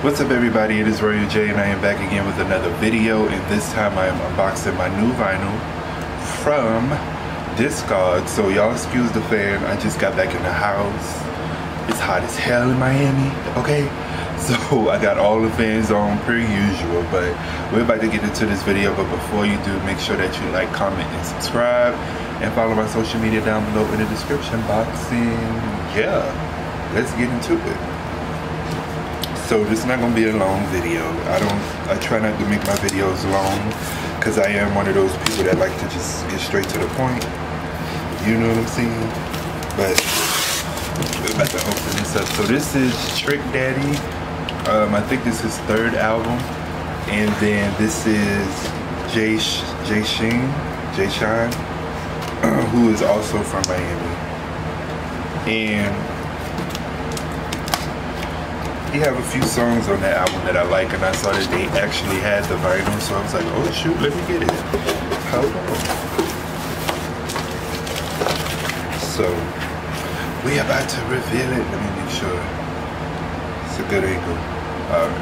What's up everybody, it is Royal J and I am back again with another video and this time I am unboxing my new vinyl from Discog. So y'all excuse the fan, I just got back in the house. It's hot as hell in Miami, okay? So I got all the fans on per usual, but we're about to get into this video. But before you do, make sure that you like, comment, and subscribe. And follow my social media down below in the description box. And yeah, let's get into it. So this is not gonna be a long video. I don't, I try not to make my videos long because I am one of those people that like to just get straight to the point. You know what I'm saying? But we're about to open this up. So this is Trick Daddy um, I think this is his third album. And then this is Jay, Jay Sheen, Jay Shine, who is also from Miami. And he have a few songs on that album that I like and I saw that they actually had the vinyl so I was like oh shoot let me get it hold on so we are about to reveal it let me make sure it's a good angle Alright,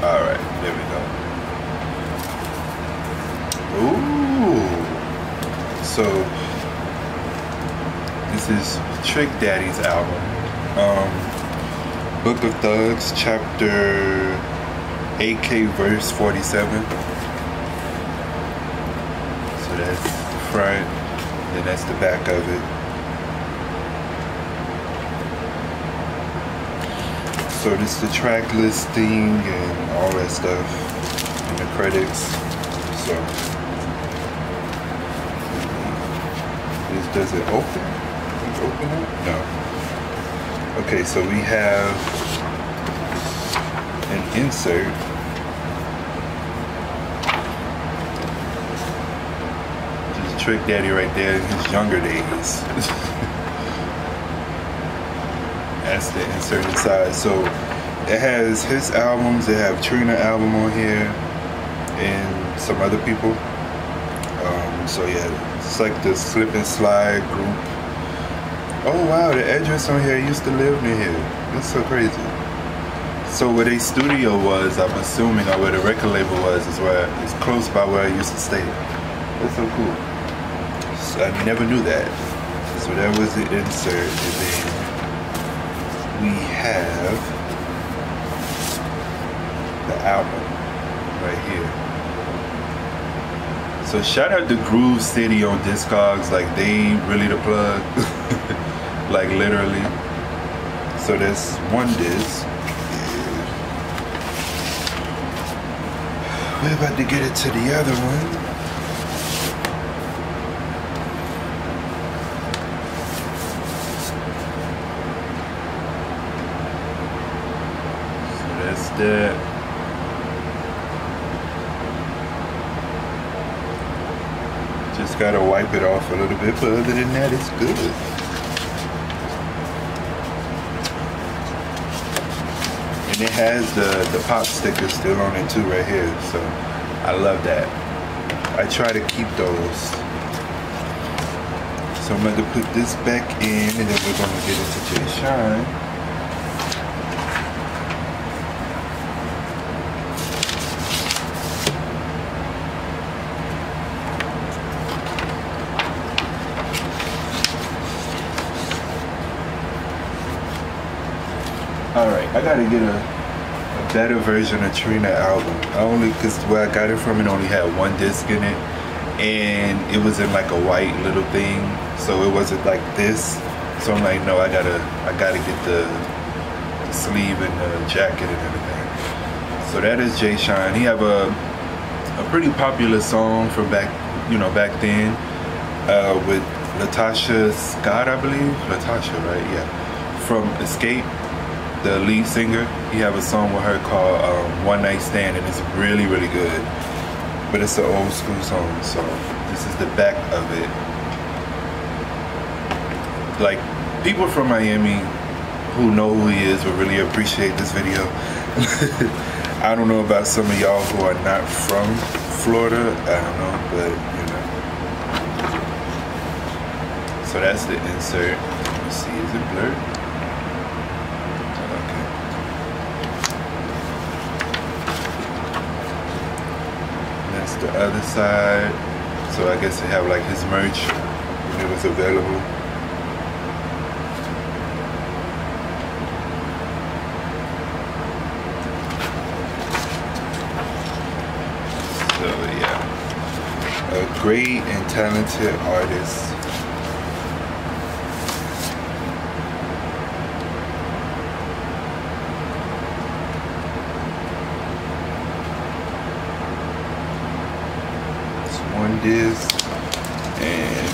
Alright, there we go. Ooh. So, this is Trick Daddy's album. Um, Book of Thugs, chapter AK, verse 47. So that's the front, then that's the back of it. So this is the track listing and all that stuff and the credits. So does it open? Does it open? No. Okay, so we have an insert. Just Trick Daddy right there in his younger days. That's the insert inside. So it has his albums. They have Trina album on here and some other people. Um, so yeah, it's like the Slip and Slide group. Oh wow, the address on here used to live near here. That's so crazy. So where their studio was, I'm assuming, or where the record label was, is where it's close by where I used to stay. That's so cool. So I never knew that. So that was the insert, and then we have the album right here. So shout out to Groove City on Discogs, like they really the plug, like literally. So there's one disc. We're about to get it to the other one. that. Just gotta wipe it off a little bit, but other than that, it's good. And it has the, the pop sticker still on it too right here, so I love that. I try to keep those. So I'm going to put this back in and then we're going to get into Jay Shine. I gotta get a, a, better version of Trina album. I Only because where I got it from, it only had one disc in it. And it was in like a white little thing. So it wasn't like this. So I'm like, no, I gotta, I gotta get the, the sleeve and the jacket and everything. So that is Jay Shine. He have a, a pretty popular song from back, you know, back then uh, with LaTocha Scott, I believe. LaTocha, right? Yeah. From Xscape the lead singer. He have a song with her called um, One Night Stand, and it's really, really good. But it's an old school song, so this is the back of it. Like, people from Miami who know who he is will really appreciate this video. I don't know about some of y'all who are not from Florida. I don't know, but you know. So that's the insert. Let me see, is it blurred? The other side. So I guess they have like his merch when it was available. So yeah, a great and talented artist. Disc and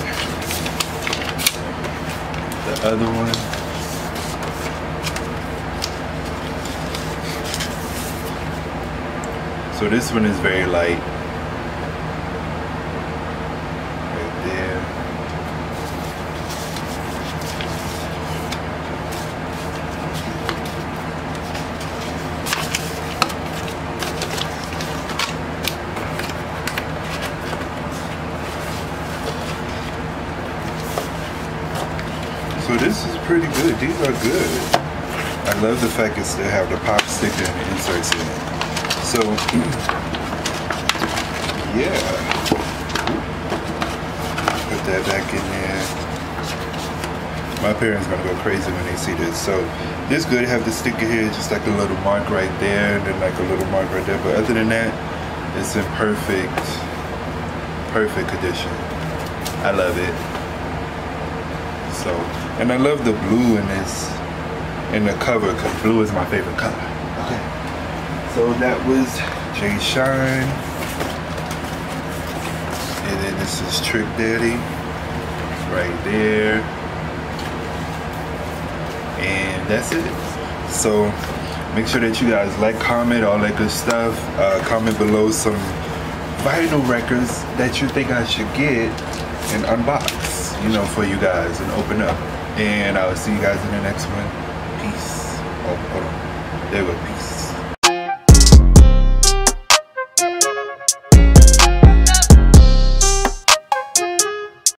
the other one. So this one is very light. Right there. So this is pretty good. These are good. I love the fact it still have the pop sticker and the inserts in it. So yeah. Put that back in there. My parents gonna go crazy when they see this. So this good have the sticker here, just like a little mark right there, and then like a little mark right there. But other than that, it's in perfect, perfect condition. I love it. So, and I love the blue in this, in the cover, because blue is my favorite color. Okay. So that was Jay Shine. And then this is Trick Daddy. Right there. And that's it. So make sure that you guys like, comment, all that good stuff. Uh, comment below some vinyl records that you think I should get and unbox, you know, for you guys and open up. And I'll see you guys in the next one. Peace. Oh, hold on. There we go. Peace.